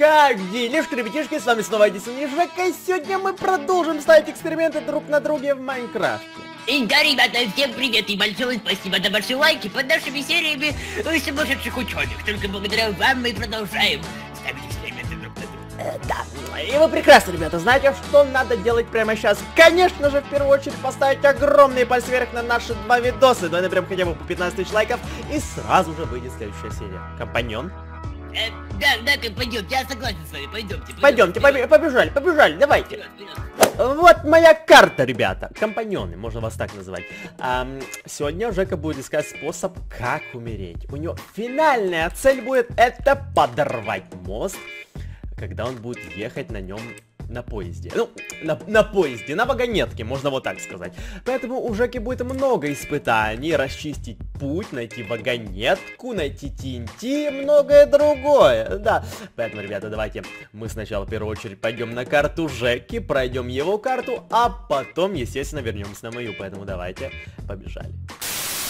Как делишки, ребятишки, с вами снова Эдисон и Жека, и сегодня мы продолжим ставить эксперименты друг на друге в Майнкрафте. И да, ребята, всем привет и большое спасибо за ваши лайки под нашими сериями сумасшедших ученых. Только благодаря вам мы продолжаем ставить эксперименты друг на друга. Э, да, и вы прекрасно, ребята, знаете, что надо делать прямо сейчас? Конечно же, в первую очередь поставить огромный пальцы вверх на наши два видосы. Давай наберем хотя бы по 15 тысяч лайков, и сразу же выйдет следующая серия. Компаньон. Э, да, да, компаньон, я согласен с вами, пойдемте. Пойдемте, вперед. поби- побежали, побежали, давайте. Вперед, вперед. Вот моя карта, ребята. Компаньоны, можно вас так называть. Ам, сегодня Жека будет искать способ, как умереть. У него финальная цель будет это подорвать мост, когда он будет ехать на нем на поезде. Ну, на, на поезде, на вагонетке, можно вот так сказать. Поэтому у Жеки будет много испытаний, расчистить путь, найти вагонетку, найти TNT и многое другое. Да, поэтому, ребята, давайте мы сначала в первую очередь пойдем на карту Жеки, пройдем его карту, а потом, естественно, вернемся на мою. Поэтому давайте, побежали.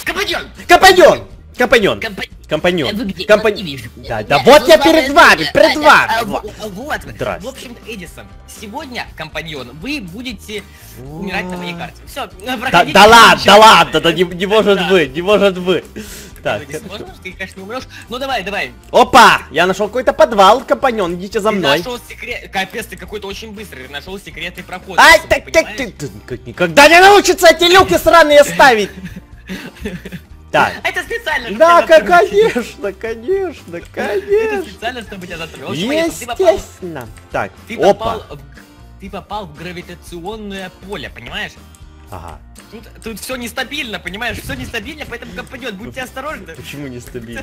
Компаньон! Компаньон! Компаньон! Компа- Компаньон! Э, Вы где? Не вижу. Да, да, вот ну, я перед вами, перед вами! а, Вот. в- а. В общем, Эдисон, сегодня, компаньон, вы будете умирать на моей карте. Все, Да, да ладно, да ладно, да не, может быть, не может быть. Так, можно, ты, конечно, не умрешь. Ну давай, давай. опа, я нашел какой-то подвал, компаньон, идите за мной. нашел секрет. Капец, ты какой-то очень быстрый. Нашел секретный проход. Ай, так, так, ты, никогда не научится эти люки сраные ставить. Так, А Это специально, чтобы да, тебя ка- затруднить. конечно, конечно, Это конечно. специально, чтобы тебя затронуть. Естественно. Так, ты опа. ты попал в гравитационное поле, понимаешь? Ага, Тут, тут все нестабильно, понимаешь? Все нестабильно, поэтому компаньон, будьте осторожны. почему нестабильно?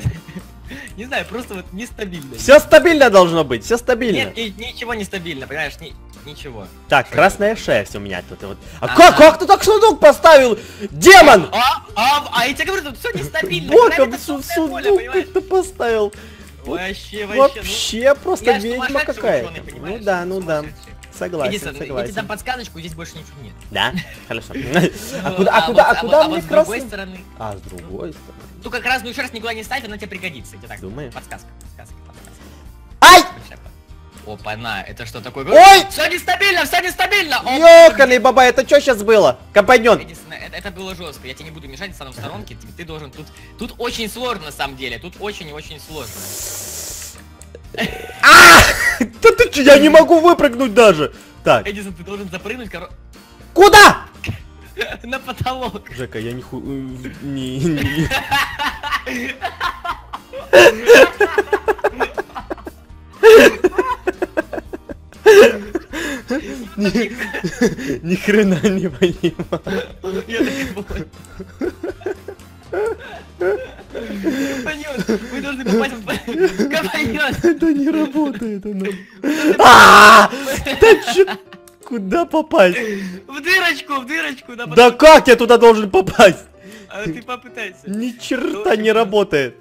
Не знаю, просто вот нестабильно. Все стабильно должно быть, все стабильно. Нет, ни- ничего нестабильно, понимаешь? Ни- ничего. Так, красная шерсть у меня тут. Вот. А как, как ты так сундук поставил? Демон! А, а, а я тебе говорю, тут все нестабильно. Боком сундук понимаешь? как-то поставил. Вообще, вообще, ну, Вообще просто ведьма какая-то. ученый, Ну да, ну да. Согласен, Эдисон, я тебе согласен. дам подсказочку, здесь больше ничего нет. Да? Хорошо. А куда, а куда, а куда а мне вот с другой стороны. А, с другой стороны. Ну как разную шерсть никуда не ставь, она тебе пригодится. Я так. Думаешь? Подсказка, подсказка, подсказка. Ай! Опа, на, это что такое? Ой! Все нестабильно, все нестабильно! Ёханый баба, это что сейчас было? Компаньон. Это, это было жестко, я тебе не буду мешать, стану в сторонке, ты, ты должен тут... Тут очень сложно на самом деле, тут очень и очень сложно. А! Я не могу выпрыгнуть даже. Так, Эдисон, ты должен запрыгнуть коро... куда? на потолок. Жека, я не ху... э, Не, не... Ни, ни хрена не понимаю. Я так и понял. Компаньон, вы должны попасть в... Компаньон! Это не работает оно. А! Да чё? Куда попасть? В дырочку, в дырочку, Да как я туда должен попасть? А ты попытайся. Ни черта не работает.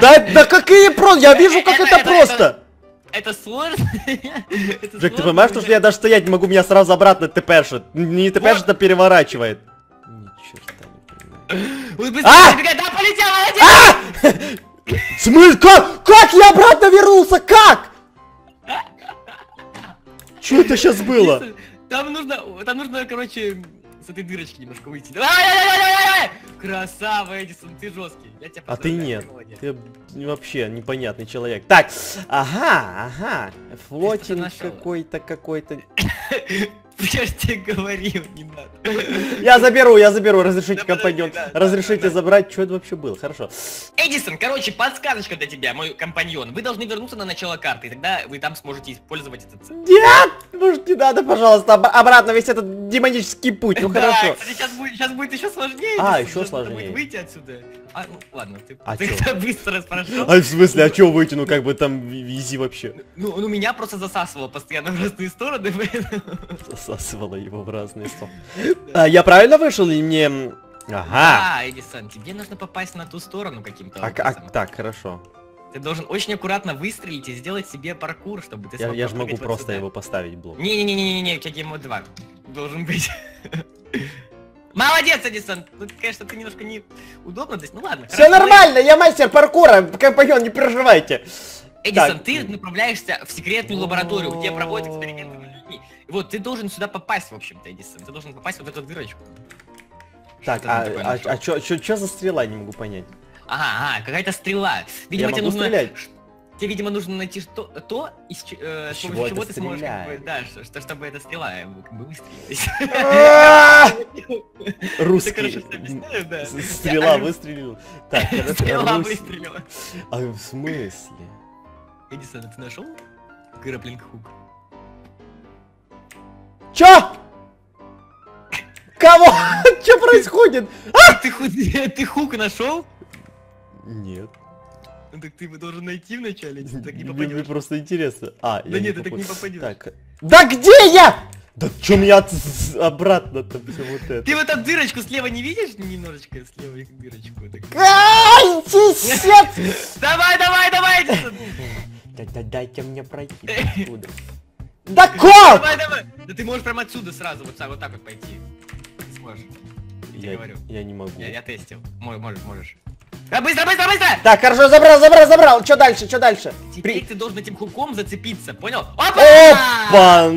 Да, да какие просто, я вижу, как Это- просто. Это сложно? Это Жек, ты понимаешь, что я даже стоять не могу, меня сразу обратно тпшит. Не тпшит, а переворачивает. Ни черта не понимаю. Быстрее А! да, полетел, молодец! В смысле, как? Как я обратно вернулся? Как? Что это сейчас было? Там нужно, там нужно, короче, с этой дырочки немножко выйти. Красава, Эдисон, ты жесткий. Я тебя А ты нет. ты молодец. Ты вообще непонятный человек. Так, ага, ага. Флотинг нашел? какой-то, какой-то. Я ж тебе говорил, не надо. Я заберу, я заберу, разрешите, Да компаньон. да, да, Разрешите забрать, что это вообще было? Хорошо. Эдисон, короче, подсказочка для тебя, мой компаньон. Вы должны вернуться на начало карты, и тогда вы там сможете использовать этот... Нет! Может, не надо, пожалуйста, об- обратно весь этот демонический путь. Ну хорошо. кстати, сейчас будет, сейчас будет еще сложнее. А, Эдисон, еще сложнее. выйти отсюда. А, ну ладно, ты, А ты чё? быстро спрашивал. А в смысле, а чё выйти? Ну как бы там визи вообще. Ну, ну, меня просто засасывало постоянно в разные стороны, поэтому... Засасывала его в разные стороны. А, я правильно вышел или мне... Ага. А, Эдисон, тебе нужно попасть на ту сторону каким-то А, а, так, хорошо. Ты должен очень аккуратно выстрелить и сделать себе паркур, чтобы ты Я, смог я же могу вот просто сюда. его поставить блок. Не-не-не-не-не, как ему 2 должен быть. Молодец, Эдисон! Тут, конечно, ты немножко не удобно здесь, ну ладно. Все нормально, я мастер паркура, компаньон, не переживайте. Эдисон, Так. ты направляешься в секретную лабораторию, где проводят эксперименты над людьми. И Вот, ты должен сюда попасть, в общем-то, Эдисон. Ты должен попасть в вот эту дырочку. Так, Что а, такое а, а чё, чё, чё за стрела, не могу понять. Ага, ага, какая-то стрела. Видимо, Я тебе нужно... стрелять? Тебе, видимо, нужно найти что, то, из, э, с чего чего ты сможешь, как бы, да, что, что- чтобы эта стрела как бы выстрелилась. А! Русский. Стрела А, выстрелила. Так, Стрела выстрелила. А в смысле? Эдисон, а ты нашел граплинг хук? Чё? Кого? Чё происходит? Ху- ты хук нашел? Нет. Ну так ты его должен найти вначале, ты так не Мне, мне попадешь. просто интересно. А, Да нет, ты так не попадешь. Так. Да где я? Да чё меня от- с- обратно-то все вот это? Ты вот эту дырочку слева не видишь? Немножечко слева дырочку. так. Ай, сисет! Давай, давай, давай! Да, да дайте мне пройти отсюда. Да как? Давай, давай! Да ты можешь прямо отсюда сразу, вот, так- вот так вот пойти. Сможешь. Я тебе Я, говорю. я не могу. Я, я тестил. Мо- Можешь, можешь. А, быстро, быстро, быстро! Так, хорошо, забрал, забрал, забрал. Что дальше, что дальше? Теперь При- ты должен этим хуком зацепиться, понял? Опа!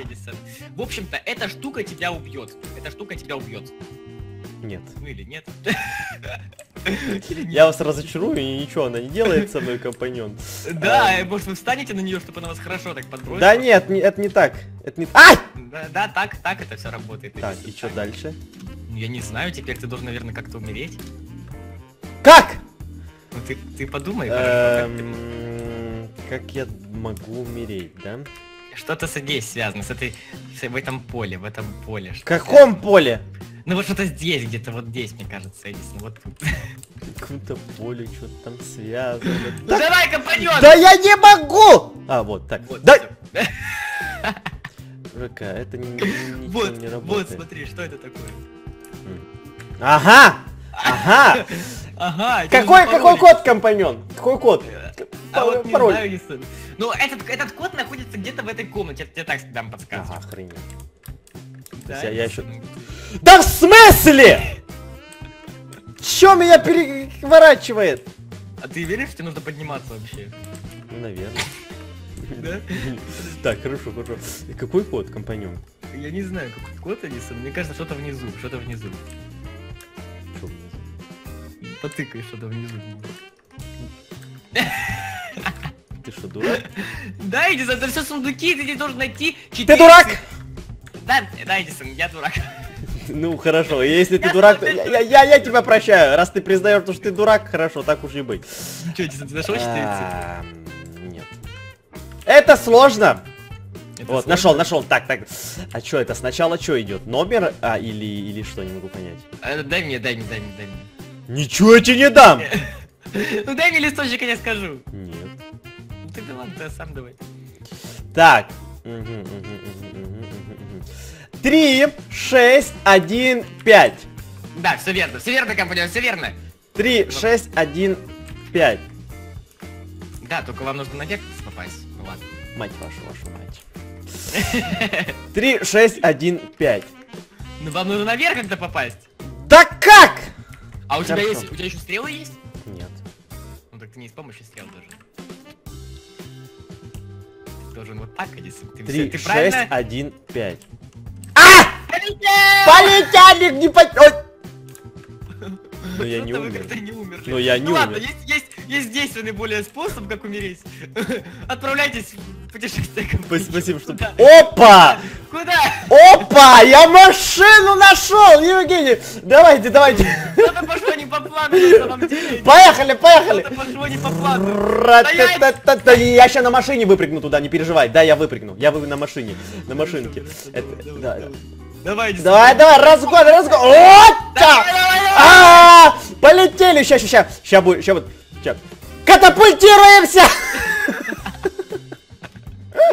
Эдисон. В общем-то, эта штука тебя убьет. Эта штука тебя убьет. Нет. Ну или нет. Я вас разочарую, и ничего она не делает со мной, компаньон. Да, э, может вы встанете на нее, чтобы она вас хорошо так подбросила? Да нет, не- это не так. Это не... Ай! Да, да, так, так это все работает. Так, и что дальше? Ну, Я не знаю, теперь ты должен, наверное, как-то умереть. Как? Ну ты, ты подумай, хорошо, как ты- Эм, Как я могу умереть, да? Что-то с здесь связано, с этой, в этом поле, в этом поле. В каком поле? Ну вот что-то здесь, где-то вот здесь, мне кажется, Эдисон, вот тут. Каком-то поле что-то там связано. Ну давай, компаньон! Да я не могу! А, вот так. Вот, Да! ЖК, это не, Вот, не вот, работает. смотри, что это такое? Ага! Ага! Ага, Какой, какой код, компаньон? Какой код? А вот не Пароль. знаю, Эдисон. Ну, этот, этот код находится где-то в этой комнате, я тебе так дам подсказку. Ага, охренеть. Да, я- я Эдисон? Да в смысле? Чё меня переворачивает? А ты веришь, что тебе нужно подниматься вообще? Ну, наверное. Да? Так, хорошо, хорошо. И какой код, компаньон? Я не знаю, какой код, Эдисон. Мне кажется, что-то внизу, что-то внизу. Потыкай что-то внизу. Ты что, дурак? Да, Эдисон, это все сундуки, ты здесь должен найти Ты четыре- дурак! Да, да, Эдисон, я дурак. Ну, хорошо, если ты дурак, то я, я, я тебя прощаю. Раз ты признаешь, что ты дурак, хорошо, так уж и быть. Ну что, Эдисон, ты нашел четыре цифры? Ам, Нет. Это сложно. Это Вот, сложно? нашел, нашел. Так, так. А что это? Сначала что идет? Номер, а или или что? Не могу понять. А, Дай мне, дай мне, дай мне, дай мне. Ничего я тебе не дам. Ну дай мне листочек, я скажу. Нет. Ну тогда ладно, ты сам давай. Так. Три, шесть, один, пять. Да, все верно, все верно, компания, все верно. Три, шесть, один, пять. Да, только вам нужно наверх попасть. Ну ладно. Мать вашу, вашу мать. Три, шесть, один, пять. Ну вам нужно наверх как-то попасть. Да как? А у тебя Хорошо. есть, у тебя еще стрелы есть? Нет. Ну так ты не с помощью стрел. Ты должен вот так, Эдисон. Ты, Три, ты шесть, правильно? один, пять. А! Полетел! Полетели, не по... Ой! Ну я не умер. не. Ну я не ну ладно, умер. есть, есть, есть действенный более способ, как умереть. Отправляйтесь в путешествие. Спасибо, что... Опа! Куда? Опа! Я машину нашел, Евгений! Давайте, давайте. Что-то пошло не по плану на самом деле. Поехали, поехали! Что-то пошло не по плану. Ра-та-та-та-та. Я сейчас на машине выпрыгну туда, не переживай. Да, я выпрыгну. Я вы на машине. На машинке. Это- Давай, да, давай, да. давай. Давай, давай, разгон, разгон. Вот так! А, Полетели! Сейчас, сейчас, сейчас будет, сейчас будет. Катапультируемся!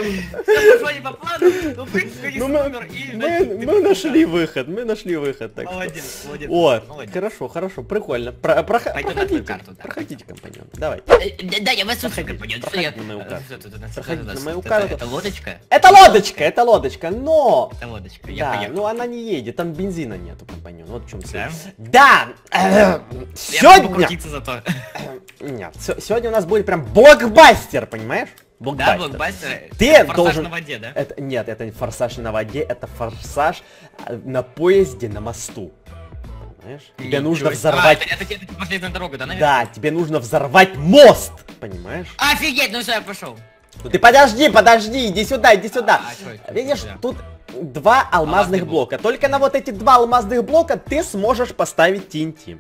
Что не по плану. Ну, в принципе, не мы, умер, и, мы, значит, ты мы нашли выход, мы нашли выход. Так Молодец, молодец. О, молодец. хорошо, хорошо, прикольно. Про- проходите, твою карту, да. проходите, компаньон. Давай. Э, Да, я вас слушаю, компаньон. проходи Что я- на мою э, карту. мою карту. Это лодочка? Это лодочка, это лодочка, но... Это лодочка. Я Да, поехал. ну она не едет, там бензина нету, компаньон. Вот в чем суть. Да? Э, Я Сегодня... крутиться зато. Нет, се- сегодня у нас будет прям блокбастер, понимаешь? Да, Блокбастер. блокбастер. Ты Форсаж должен- на воде, да? Это, нет, это не форсаж на воде, это форсаж на поезде на мосту. Понимаешь? Тебе Ничего нужно себе. взорвать... А, это, это, это типа железная дорога, да, наверное? Да, тебе нужно взорвать мост, понимаешь? Офигеть, ну все, я пошел. Ну ты подожди, подожди, иди сюда, иди сюда. А, это? Видишь, Да. тут два алмазных Алмазный блок. блока. Только на вот эти два алмазных блока ты сможешь поставить TNT.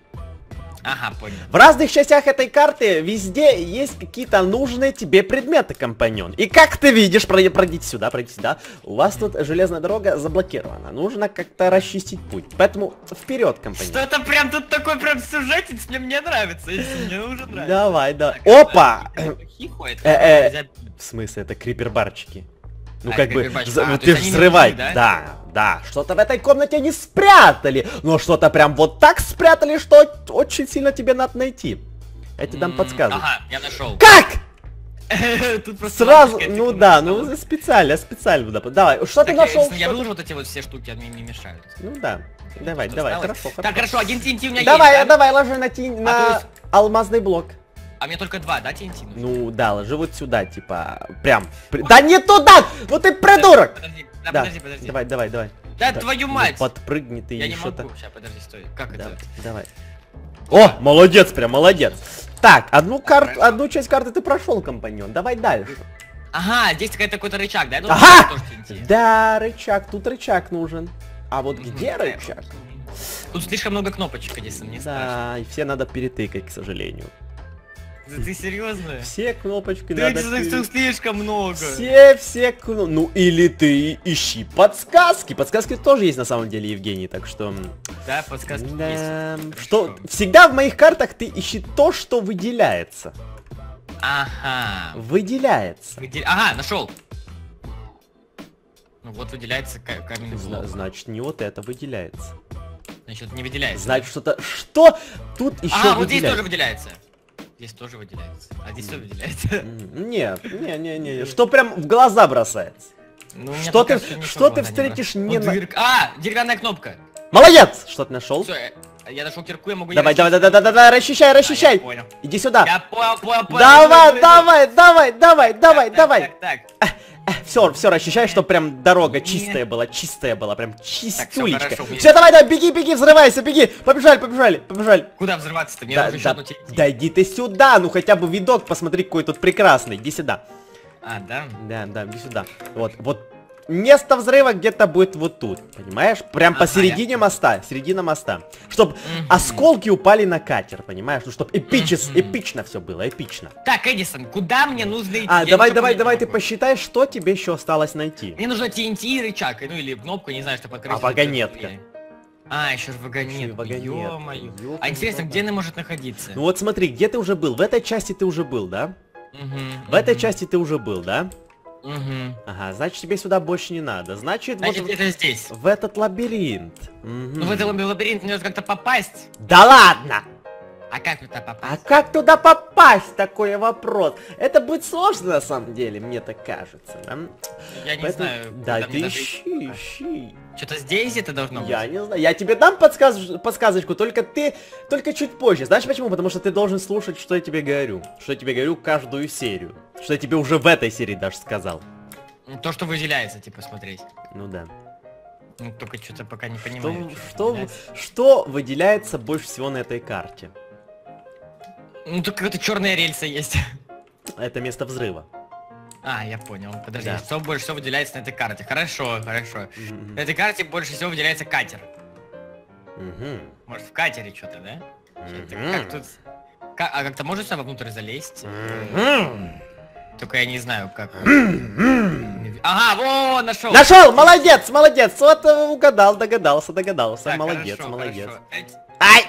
Ага, понял. В разных частях этой карты везде есть какие-то нужные тебе предметы, компаньон. И как ты видишь, пройди, пройдите сюда, пройдите сюда, у вас тут железная дорога заблокирована. Нужно как-то расчистить путь. Поэтому вперед, компаньон. Что-то прям тут такой прям сюжетец, мне, мне нравится, если мне уже нравится. Давай, да. Опа! это. Э, э. Нельзя- В смысле, это крипер-барчики. Ну А, как бы, за- А, ты взрывай. да? Да, да. Что-то в этой комнате не спрятали. Но что-то прям вот так спрятали, что очень сильно тебе надо найти. Я тебе дам подсказку. Ага, я нашел. Как? Тут просто Сразу, ну да, ну специально, специально. да. Давай, что ты нашел? Я, выложу вот эти вот все штуки, они не мешают. Ну да. Давай, давай, осталось? хорошо, Так, хорошо. хорошо, один TNT у меня Давай, есть, да? давай, ложи на, есть- алмазный блок. А мне только два, да, TNT? нужно? Ну да, ложи вот сюда, типа, прям. при- Да не туда! Ну ты придурок! Подожди, да, Да, подожди, подожди. давай, давай, давай. Да Да, твою ну, мать! Подпрыгни ты Я не могу, сейчас, подожди, стой. Как Да, это? давай. О, молодец, прям молодец. Так, одну карту, одну часть карты ты прошел, компаньон. Давай дальше. Ага, здесь какой-то какой-то рычаг, да? Я думал, Ага! Да, рычаг, тут рычаг нужен. А вот где рычаг? Тут слишком много кнопочек, если мне. Да, и все надо перетыкать, к сожалению. Да Ты серьезно? Все кнопочки Ты надо пере- слишком много. Все, все кно- Ну, или ты ищи подсказки. Подсказки тоже есть на самом деле, Евгений, так что... Да, подсказки Да, есть. что... Хорошо. Всегда в моих картах ты ищи то, что выделяется. Ага. Выделяется. Выдел- Ага, нашел. Ну вот выделяется ка- каменный Зна- блок. значит, не вот это выделяется. Значит, не выделяется. Значит, что-то... Что тут еще Ага, вот здесь выделяется? тоже выделяется. Здесь тоже выделяется. А здесь тоже выделяется. Нет, не, не, не, что прям в глаза бросается. Ну, Что ты- что ты встретишь не на- А, деревянная кнопка. Молодец! Что ты нашел? Все, я нашел кирку, я могу Давай, давай, давай, давай, давай, расчищай, А, расчищай. понял. Иди сюда. Я понял, понял, понял. Давай, давай, давай, давай, давай, Так, давай. Так, так, Все, все, расчищай, чтобы прям дорога чистая была, чистая была, прям чистулечка. Все, давай, давай, беги, беги, взрывайся, беги. Побежали, побежали, побежали. Куда взрываться-то? Мне Да, нужно еще да, одну TNT. да иди ты сюда, ну хотя бы видок посмотри, какой тут прекрасный. Иди сюда. А, да? Да, да, иди сюда. Вот, вот. Место взрыва где-то будет вот тут, понимаешь? Прям Ага, посередине моста, середина моста. Чтоб осколки упали на катер, понимаешь? Ну, чтоб эпичес, Мгм. эпично все было, эпично. Так, Эдисон, куда мне нужно идти? А, Я давай, давай, давай, ты посчитай, что тебе еще осталось найти. Мне нужно TNT и рычаг, ну или кнопку, не знаю, чтобы открыть. А вагонетка? А, еще вагонетка. ё-моё. А интересно, где она может находиться? Ну вот смотри, где ты уже был? В этой части ты уже был, да? Мгм, В этой мгм, части ты уже был, да? Мгм. Ага, значит тебе сюда больше не надо. Значит, Значит, вот это здесь. в этот лабиринт. Мгм. Ну в этот лабиринт мне нужно как-то попасть. Да ладно! А как туда А попасть? как туда попасть? Такой вопрос. Это будет сложно на самом деле, мне так кажется. Да, Я не Поэтому- знаю. Да, ты даже ищи, ищи. Что-то здесь это должно быть. Я не знаю. Я тебе дам подсказ... подсказочку, только ты... Только чуть позже. Знаешь почему? Потому что ты должен слушать, что я тебе говорю. Что я тебе говорю каждую серию. Что я тебе уже в этой серии даже сказал. Ну, То, что выделяется, типа, смотреть. Ну да. Ну, только что-то пока не Что, понимаю. что, выделяется. что выделяется больше всего на этой карте? Ну, тут какая-то черная рельса есть. Это место взрыва. А, я понял. Подожди, Да. что больше всего выделяется на этой карте? Хорошо, хорошо. Мгм. На этой карте больше всего выделяется катер. Мгм. Может, в катере что-то, да? Это Мгм. Как тут... Ка- А как-то можно сюда вовнутрь залезть? Мгм. Только я не знаю, как... Ага, во, нашел! Нашел! Молодец, молодец! Вот э, угадал, догадался, догадался. Так, молодец, хорошо, молодец. хорошо. Ай!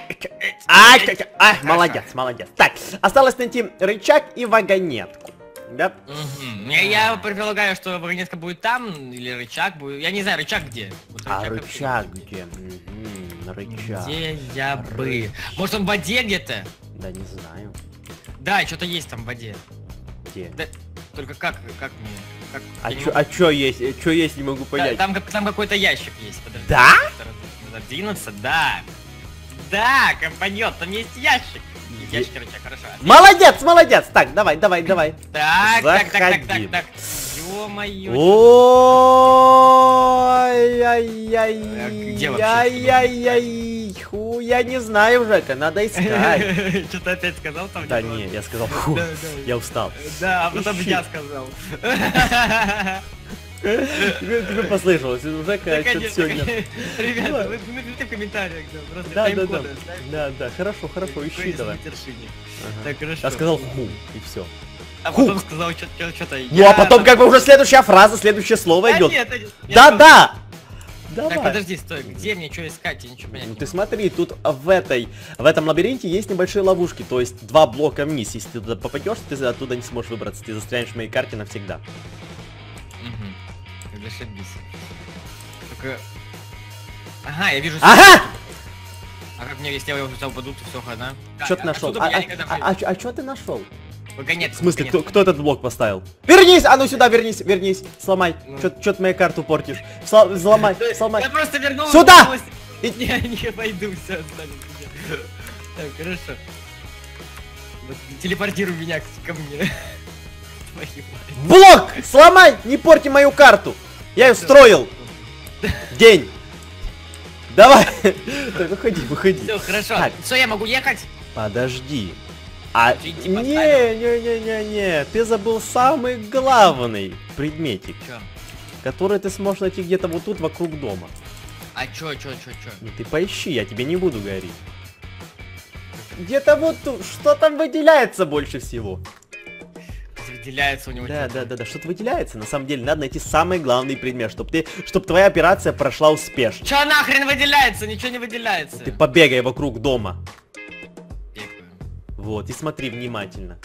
Ай, ай, молодец, молодец. Так, осталось найти рычаг и вагонетку. Да? Мгм. Я, я предполагаю, что вагонетка будет там, или рычаг будет. Я не знаю, рычаг где. Вот А вообще рычаг где? Мгм, рычаг. Где я бы? Рычаг. Может он в воде где-то? Да не знаю. Да, что-то есть там в воде. Где? Да, только как, как мне? Как, А чё, могу- а чё есть? Чё есть, не могу Да, понять. там, как- там какой-то ящик есть, подожди. Да? Надо двинуться, да. Да, компаньон, там есть ящик. Ящик, рычаг, хорошо. Молодец, молодец! Так, давай, давай, давай. Так, так, так, так, так, так. Ё-моё. Вообще? Ай-яй-яй. Ху, я не знаю, Жека, надо искать. Что-то опять сказал там? Да не я сказал, да. я устал. Да, а потом я сказал. Тебе послышалось, у Жека Да, что-то сегодня... Ребята, вы напишите в комментариях, да, просто Да, да, да, хорошо, хорошо, ищи давай. Так, хорошо. Я сказал ху, и все. А потом сказал что-то... Ну а потом как бы уже следующая фраза, следующее слово идет. нет, нет, я Да, просто- да! Так, Давай. подожди, стой, где мне что искать? Я ничего понять Ну ты смотри, тут в этой, в этом лабиринте есть небольшие ловушки, то есть два блока вниз. Если ты туда попадешь, ты оттуда не сможешь выбраться, ты застрянешь в моей карте навсегда. Мгм. Зашибись. Только... Ага, я вижу... Ага! А как мне, если я его упаду, то все хана? Что ты нашел? Отсюда А, я а, а, а, что ты нашел? Вагонет, В смысле, кто, кто этот блок поставил? Вернись! А ну сюда, вернись, вернись, сломай. Ну. Что ты мою карту портишь? Сло- взломай, Да, сломай. Я просто вернулся. Сюда! И- Не, пойду, все. Так, хорошо. Телепортируй меня ко мне. Блок! Сломай! Не порти мою карту! Я ее строил! День! Давай! Так, выходи, выходи. Все, хорошо. Так. Все, я могу ехать? Подожди. А, Ты не, типа ставил? не, не, не, не, ты забыл самый главный предметик, Че? который ты сможешь найти где-то вот тут вокруг дома. А чё, чё, чё, чё? Ну ты поищи, я тебе не буду говорить. Где-то вот тут, что там выделяется больше всего? Выделяется у него Да, да, да, да, что-то выделяется. На самом деле надо найти самый главный предмет, чтобы ты, чтобы твоя операция прошла успешно. Чё нахрен выделяется? Ничего не выделяется. Ты побегай вокруг дома. Бегаю. Вот, и смотри внимательно.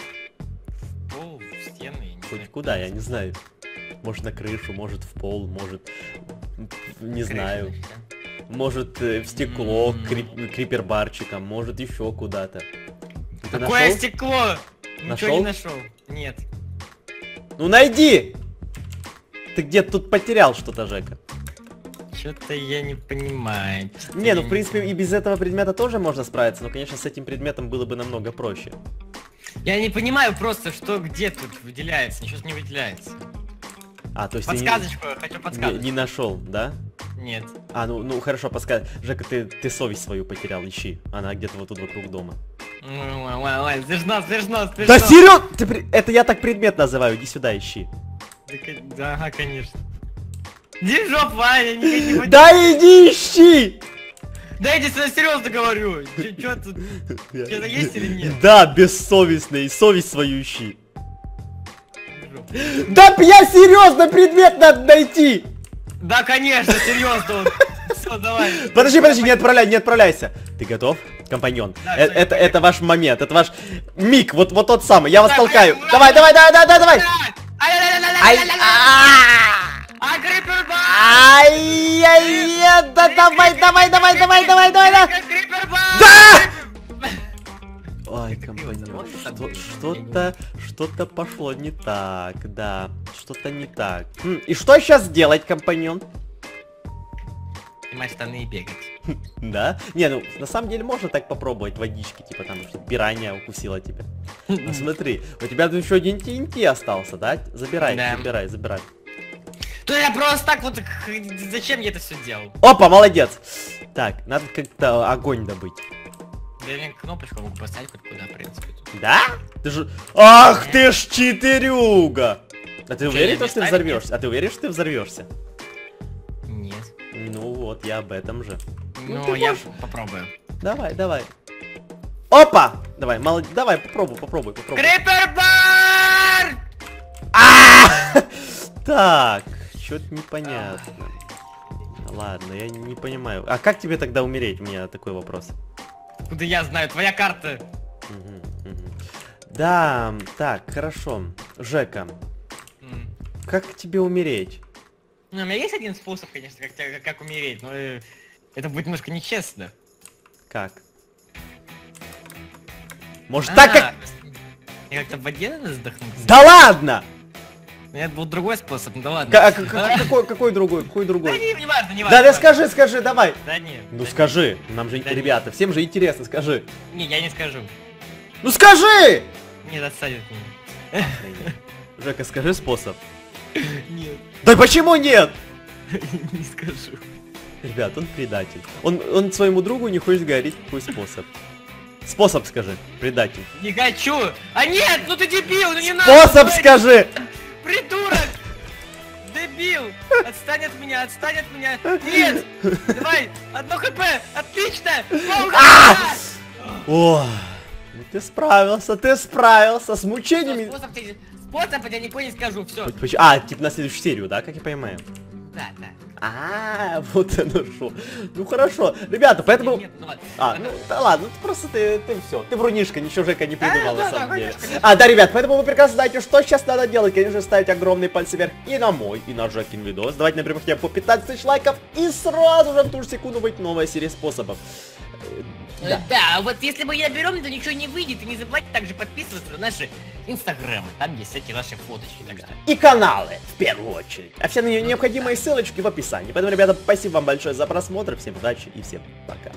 В пол, в стены, Хоть куда, я не знаю. Может на крышу, может в пол, может... Не знаю. Да? Может э, в стекло, крип- крипер-барчиком, может еще куда-то. Какое нашел? стекло? Ничего не нашел. Нет. Ну найди! Ты где тут потерял что-то, Жека? Что-то я не понимаю. Не, ну в принципе и без этого предмета тоже можно справиться, но конечно с этим предметом было бы намного проще. Я не понимаю просто, что где тут выделяется. Ничего не выделяется. А, то есть ты не- Подсказочку, хочу не, подсказочку. не нашел, да? Нет. А, ну, ну хорошо, подсказ... Жека, ты, ты совесть свою потерял, ищи. Она где-то вот тут вокруг дома. Ой, ой, ой, зажно, зажно, Да серьез? Ты при- Это я так предмет называю, иди сюда, ищи. Да, ага, конечно. Иди в жопу, Аня, не, не, Да иди ищи! Да я тебе серьезно говорю. Че тут? Что-то есть или нет? Да, бессовестный, совесть свою ищи. Да я серьезно предмет надо найти! Да, конечно, серьезно. Все, давай. Подожди, подожди, не отправляй, не отправляйся. Ты готов, компаньон? Да, Э- это, это ваш момент, это ваш миг, вот, вот тот самый. Я вас Да, толкаю. Давай, давай, давай, давай, давай, давай! Ай, Ай, а, а Крипербан! ай, ай, ай, да давай, давай, давай, давай, давай, давай! Крипербан! Да! Ой, компаньон, что-то, что-то пошло не так, да, что-то не так. М, И что сейчас делать, компаньон? Снимать штаны и бегать. Да? Не, ну, на самом деле можно так попробовать водички, типа там, что пиранья укусила тебя. Ну смотри, у тебя тут еще один TNT остался, да? Забирай, Да. забирай, забирай. То я просто так вот... Зачем я это все делал? Опа, молодец! Так, надо как-то огонь добыть. Да я кнопочку могу поставить хоть куда, в принципе. тут. Да? Ты же... Ах ты ж читерюга! А ты уверен, что ты взорвешься? А ты уверен, что ты взорвешься? Нет. Ну вот, я об этом же. Ну, Ну, я можешь. попробую. Давай, давай. Опа! Давай, молодец, давай, попробуй, попробуй, попробуй. Крипербар! А! Так, что-то непонятно. Ладно, я не понимаю. А как тебе тогда умереть? У меня такой вопрос. Куда я знаю, твоя карта. Да, так, хорошо. Жека, как тебе умереть? Ну, у меня есть один способ, конечно, как, тебя- как умереть, но э, это будет немножко нечестно. Как? Может так как... А, Я как-то в воде надо задохнуться? Да ладно! Меня был другой способ, ну да ладно. Ка- а к- к- какой, какой другой? Какой Да другой? не, не важно, не важно. Да, да не скажи, скажи, давай. Да нет. Ну да скажи, нам же, Да ребята, всем же интересно, скажи. Не, я не скажу. Ну скажи! Нет, отстанет меня. Жека, скажи способ. Нет, Да почему нет? не скажу. Ребят, он предатель. Он, он своему другу не хочет говорить, какой способ. Способ скажи, предатель. Не хочу! А нет, ну ты дебил, ну не надо! Способ скажи! Придурок! Дебил! Отстань от меня, отстань от меня! Нет! Давай! Одно хп! Отлично! Полка! А! О, ну ты справился, ты справился с мучениями. Способ, тебе- способ я никого не скажу, все. А, типа на следующую серию, да, как я понимаю? Да, да. А, вот оно шо. Ну хорошо. Ребята, поэтому... Ну. А, ну да ладно, просто ты, ты все, ты врунишка, ничего Жека не придумал на самом деле. А, да, ребят, поэтому вы прекрасно знаете, что сейчас надо делать. Конечно, ставить огромный пальцы вверх и на мой, и на Жекин видос. Давайте, например, хотя бы по 15 тысяч лайков, и сразу же в ту же секунду будет новая серия способов. Э, Да. Да, а вот если мы не наберем, то ничего не выйдет. И не забывайте также подписываться на наши инстаграмы. Там есть всякие наши фоточки. Так что И каналы, в первую очередь. А все не- необходимые ссылочки в описании. Поэтому, ребята, спасибо вам большое за просмотр, всем удачи и всем пока.